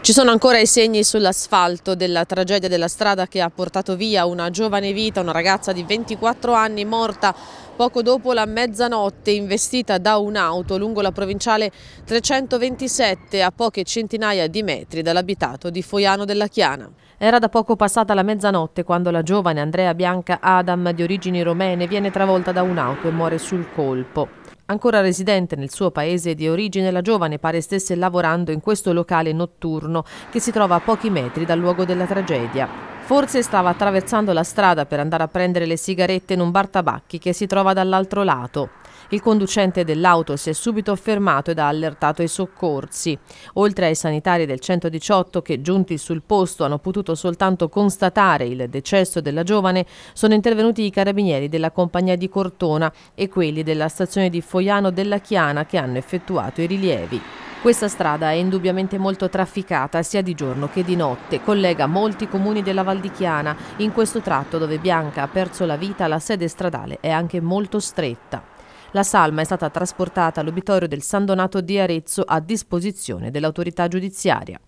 Ci sono ancora i segni sull'asfalto della tragedia della strada che ha portato via una giovane vita, una ragazza di 24 anni morta poco dopo la mezzanotte investita da un'auto lungo la provinciale 327 a poche centinaia di metri dall'abitato di Foiano della Chiana. Era da poco passata la mezzanotte quando la giovane Andrea Bianca Adam di origini romene viene travolta da un'auto e muore sul colpo. Ancora residente nel suo paese di origine, la giovane pare stesse lavorando in questo locale notturno che si trova a pochi metri dal luogo della tragedia. Forse stava attraversando la strada per andare a prendere le sigarette in un bar tabacchi che si trova dall'altro lato. Il conducente dell'auto si è subito fermato ed ha allertato i soccorsi. Oltre ai sanitari del 118 che giunti sul posto hanno potuto soltanto constatare il decesso della giovane, sono intervenuti i carabinieri della compagnia di Cortona e quelli della stazione di Foiano della Chiana che hanno effettuato i rilievi. Questa strada è indubbiamente molto trafficata sia di giorno che di notte, collega molti comuni della Val di Chiana. In questo tratto dove Bianca ha perso la vita la sede stradale è anche molto stretta. La salma è stata trasportata all'obitorio del San Donato di Arezzo a disposizione dell'autorità giudiziaria.